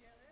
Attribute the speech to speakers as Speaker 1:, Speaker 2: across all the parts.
Speaker 1: Hey,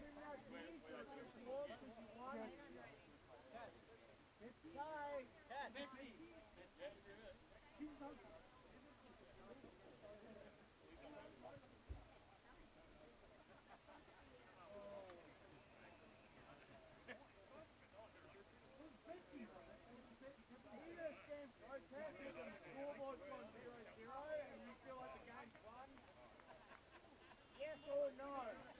Speaker 2: or no?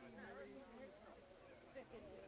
Speaker 2: Thank you.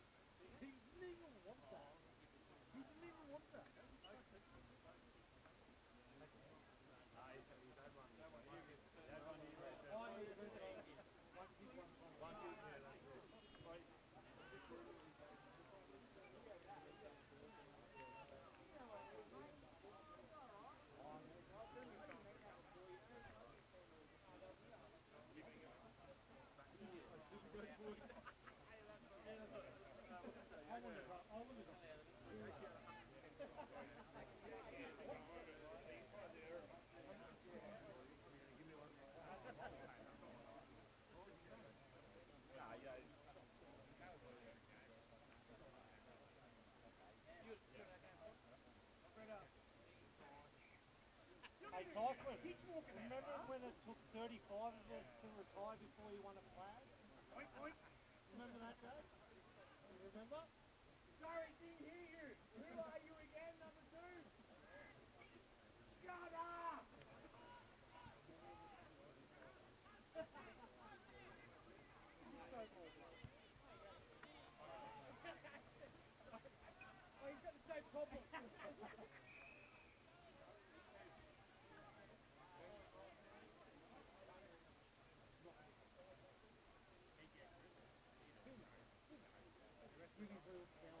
Speaker 2: Hey,
Speaker 1: Tycliffe, remember when it took 35 of us to retire before you won a flag? Remember that day? Remember? River Blues Bill.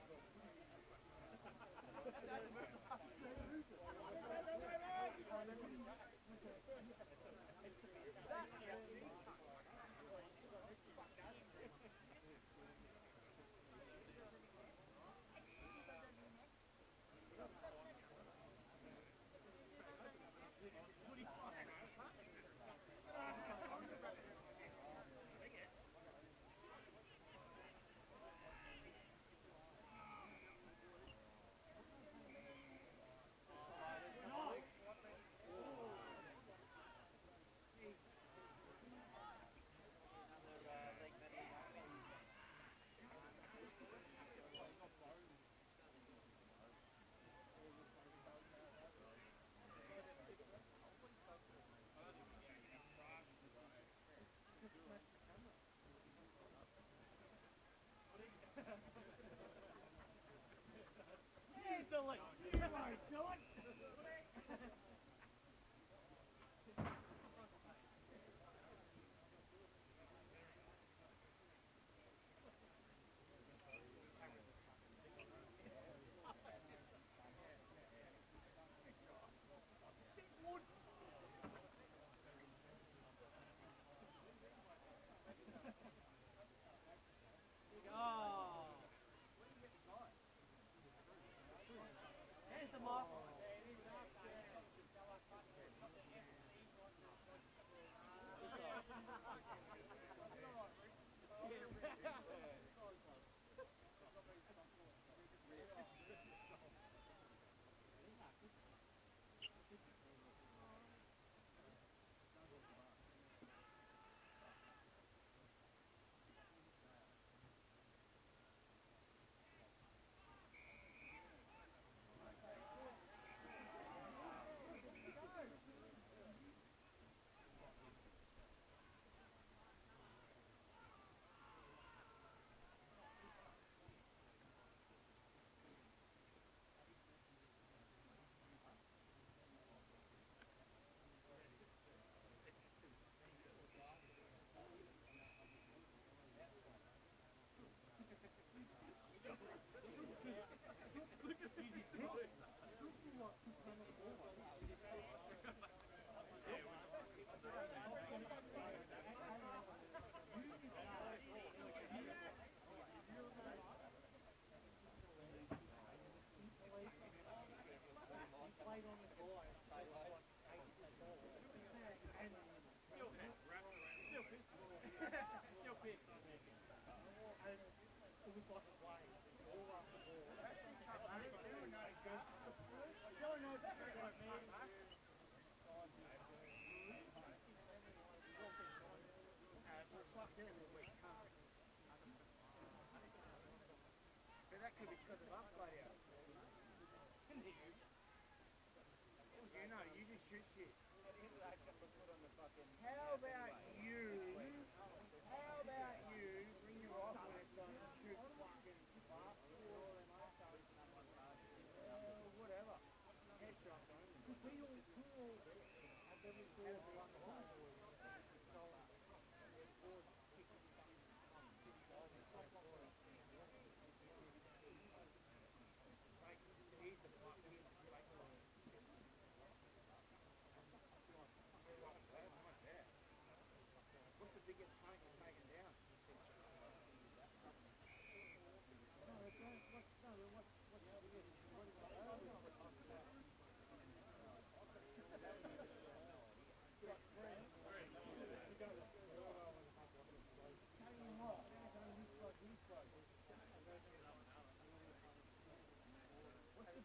Speaker 1: that.
Speaker 2: How about you? How about you bring your next time and shoot fucking whatever. Headshots
Speaker 1: a ball.
Speaker 2: What's the biggest tank you've taken down? What's the biggest thing you've taken down? What are we talking? Yeah, you hit the tank. Yeah, what's that? 100, 200 yards? Oh, yeah, yeah, yeah. So,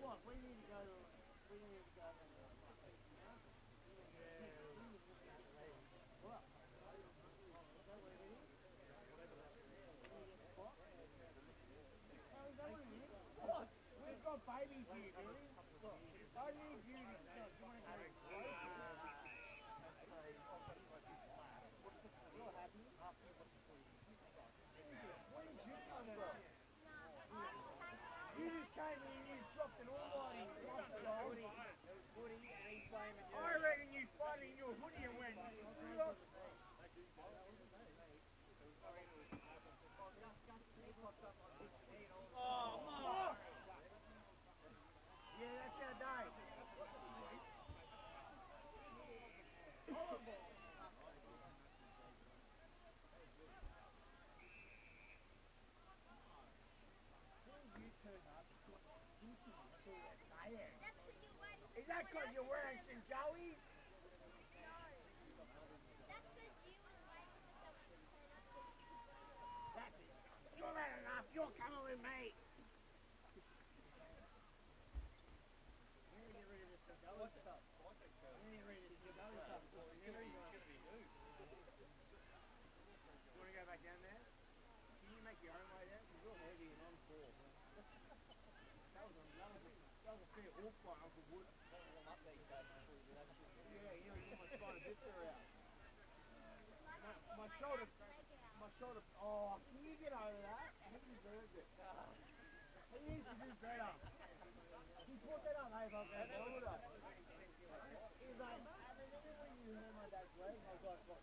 Speaker 2: what? We need to go we need to go to We've got babies here, Billy. I need you to, you you? You in and you. I reckon you hoodie and went, "Look."
Speaker 1: Oh, Mark!
Speaker 2: Yeah, that's our day. You turn up, you should be sure that I am. Is that because you're wearing some? You're enough. You're coming with me. You need to get rid of this joey stuff. You need to get rid of this joey stuff. You own way down? It's real heavy and that was a that was a that was a fair Wood. Yeah, you know, you try to out. My, my shoulder, my shoulder. Oh, can you get over that? He it. He needs to do better. He put that up, hey, I was going to He's like, I when you hurt my dad's leg, was like, what?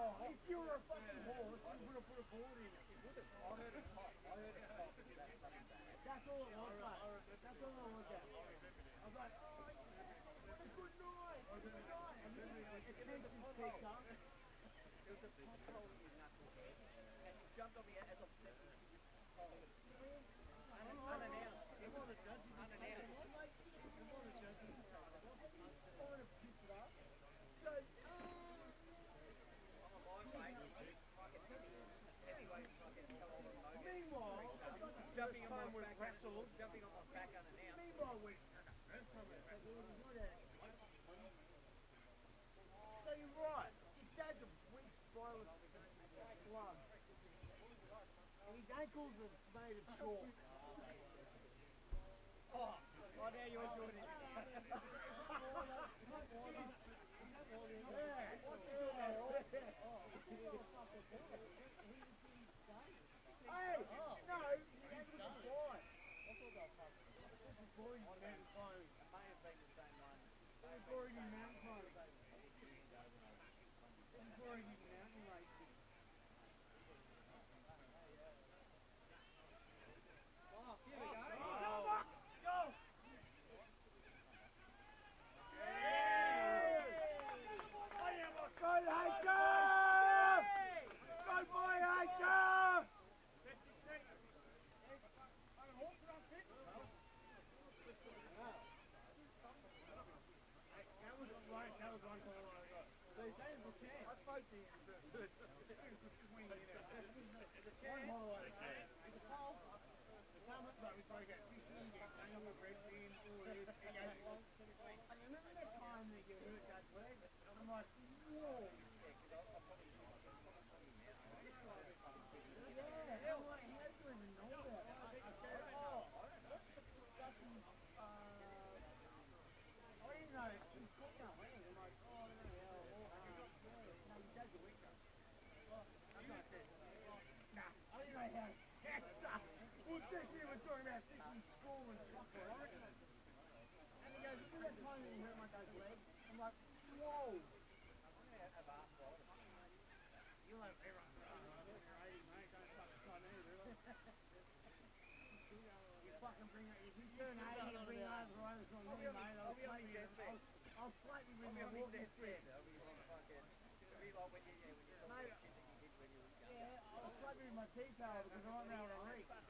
Speaker 2: Oh, if you oh, jumping on my back, wrestle, jumping on my back unannounced. Meanwhile, we first time we wrestled, it was not a. So you're right. His dad's a weak spineless glove. And his ankles are made of chalk. Oh, oh you're doing it no, that was a boy. This is boy in mountain climbing. This is boy in mountain climbing. This is boy in mountain racing. Oh, here we go. Go, Buck, go. Go, H.M. Go, boy, H.M. That was right, that was one call I got. So he's saying it's a chance. I spoke to him first. It's a swing, you know. It's a chance. One more like that. It's a call. The time up, but we probably got 15 games. I know we're red team, all it is. He goes, I remember that time that you hurt that leg? I'm like, whoa. Yeah, I'm like, how do you even know that? I, I said, oh, that's, uh, I didn't know he put that way. I'm like, oh, I don't know how. Oh, uh, yeah, no, your dad's a weak guy. That's what I said. Nah, I didn't know how. Yes, uh, right? That time that you? I'm like, whoa. You like everyone, you're 80, mate. Don't fucking try me, really. You fucking bring it. If you turn 80 and bring over runners on I'll slate you. My walking stick. I'll I be I, I, be slating with my towel because I couldn't reach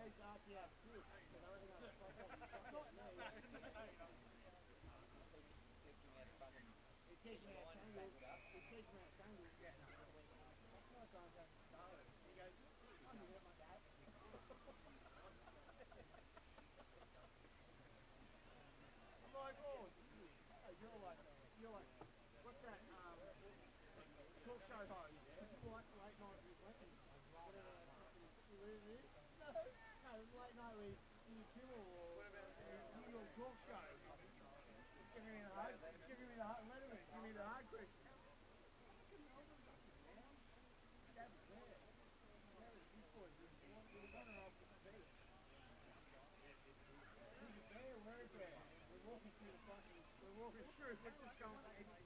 Speaker 2: You can
Speaker 3: We're walking through the fucking, we're walking through, what's this?